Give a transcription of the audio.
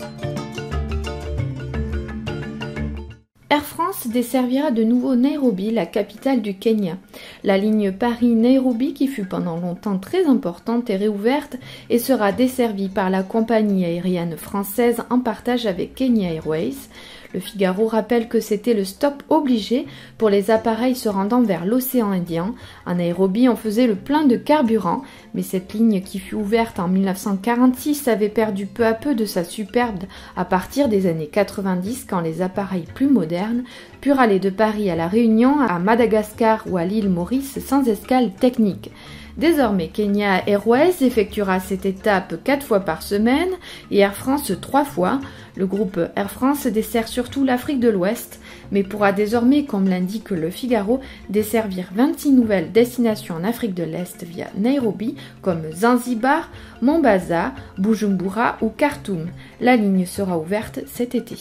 thank you Air France desservira de nouveau Nairobi, la capitale du Kenya. La ligne Paris-Nairobi, qui fut pendant longtemps très importante, est réouverte et sera desservie par la compagnie aérienne française en partage avec Kenya Airways. Le Figaro rappelle que c'était le stop obligé pour les appareils se rendant vers l'océan Indien. En Nairobi, on faisait le plein de carburant, mais cette ligne qui fut ouverte en 1946 avait perdu peu à peu de sa superbe à partir des années 90 quand les appareils plus modernes purent aller de Paris à La Réunion, à Madagascar ou à l'île Maurice sans escale technique. Désormais, Kenya Airways effectuera cette étape quatre fois par semaine et Air France trois fois. Le groupe Air France dessert surtout l'Afrique de l'Ouest, mais pourra désormais, comme l'indique le Figaro, desservir 26 nouvelles destinations en Afrique de l'Est via Nairobi, comme Zanzibar, Mombasa, Bujumbura ou Khartoum. La ligne sera ouverte cet été.